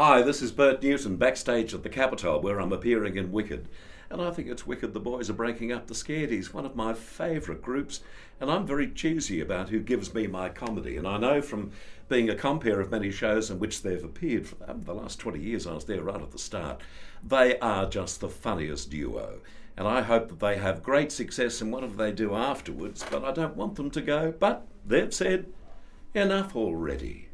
Hi, this is Bert Newton backstage at the Capitol where I'm appearing in Wicked. And I think it's wicked the boys are breaking up the Scaredies, one of my favourite groups. And I'm very choosy about who gives me my comedy. And I know from being a compere of many shows in which they've appeared for um, the last 20 years, I was there right at the start, they are just the funniest duo. And I hope that they have great success in whatever they do afterwards, but I don't want them to go. But they've said, enough already.